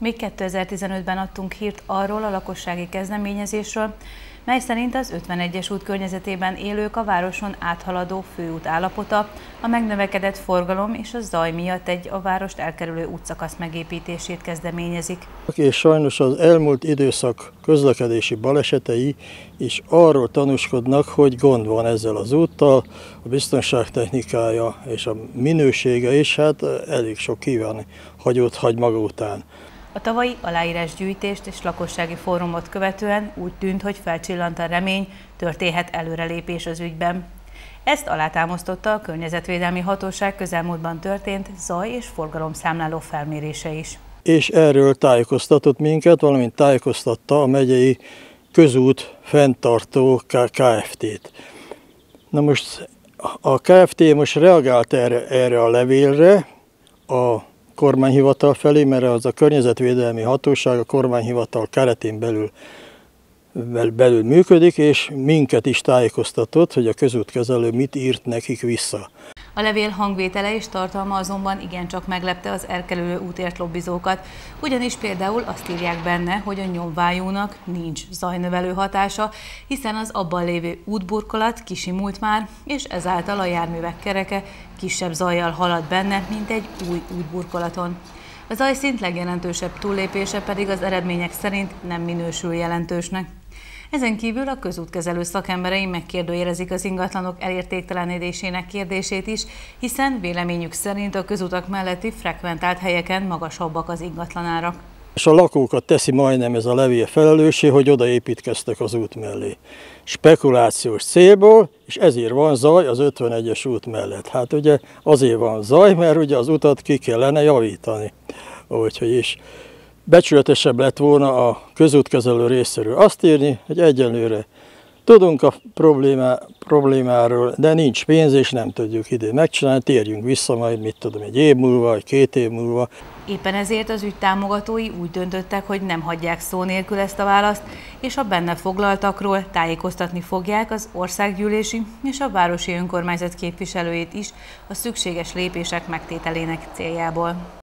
Még 2015-ben adtunk hírt arról a lakossági kezdeményezésről, mely szerint az 51-es út környezetében élők a városon áthaladó főút állapota, a megnövekedett forgalom és a zaj miatt egy a várost elkerülő útszakasz megépítését kezdeményezik. És sajnos az elmúlt időszak közlekedési balesetei is arról tanúskodnak, hogy gond van ezzel az úttal, a biztonságtechnikája és a minősége is hát elég sok kíván hagyott hagy maga után. A tavalyi aláírásgyűjtést és lakossági fórumot követően úgy tűnt, hogy felcsillant a remény, történhet előrelépés az ügyben. Ezt alátámasztotta a Környezetvédelmi Hatóság közelmúltban történt zaj- és forgalomszámláló felmérése is. És erről tájékoztatott minket, valamint tájékoztatta a megyei közút fenntartó KFT-t. Na most a KFT most reagált erre, erre a levélre, a kormányhivatal felé, mert az a környezetvédelmi hatóság a kormányhivatal keretén belül, belül működik, és minket is tájékoztatott, hogy a közútkezelő mit írt nekik vissza. A levél hangvétele és tartalma azonban igencsak meglepte az elkerülő útért lobbizókat, ugyanis például azt írják benne, hogy a nyomvájónak nincs zajnövelő hatása, hiszen az abban lévő útburkolat kisimult már, és ezáltal a járművek kereke kisebb zajjal halad benne, mint egy új útburkolaton. A zajszint legjelentősebb túllépése pedig az eredmények szerint nem minősül jelentősnek. Ezen kívül a közútkezelő szakemberei megkérdőjelezik az ingatlanok elértéktelenedésének kérdését is, hiszen véleményük szerint a közutak melletti frekventált helyeken magasabbak az ingatlanárak. És a lakókat teszi majdnem ez a levél felelőssé, hogy oda építkeztek az út mellé. Spekulációs célból, és ezért van zaj az 51-es út mellett. Hát ugye azért van zaj, mert ugye az utat ki kellene javítani. Úgyhogy is becsületesebb lett volna a közútkezelő részéről azt írni, hogy egyenlőre tudunk a problémá, problémáról, de nincs pénz, és nem tudjuk ide megcsinálni, térjünk vissza majd, mit tudom, egy év múlva, vagy két év múlva. Éppen ezért az ügy támogatói úgy döntöttek, hogy nem hagyják szó nélkül ezt a választ, és a benne foglaltakról tájékoztatni fogják az országgyűlési és a városi önkormányzat képviselőjét is a szükséges lépések megtételének céljából.